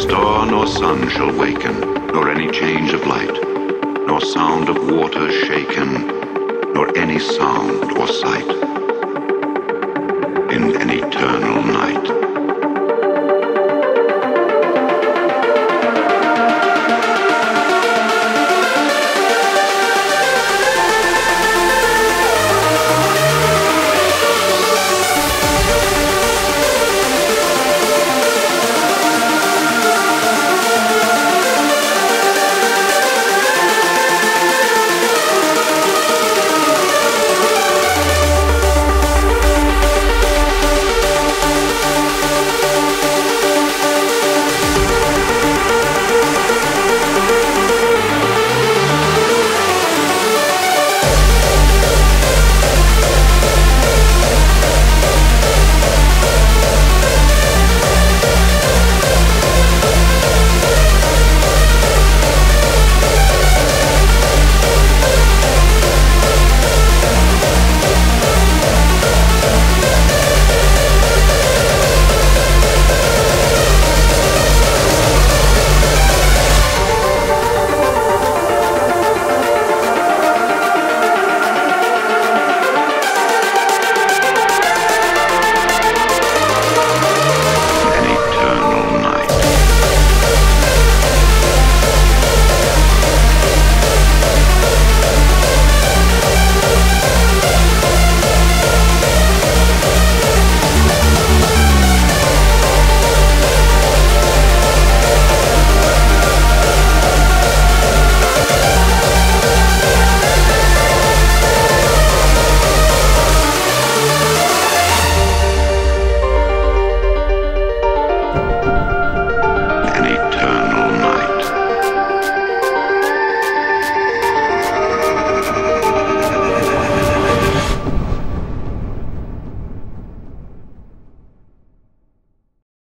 Star nor sun shall waken, nor any change of light, nor sound of water shaken, nor any sound or sight. In an eternal night.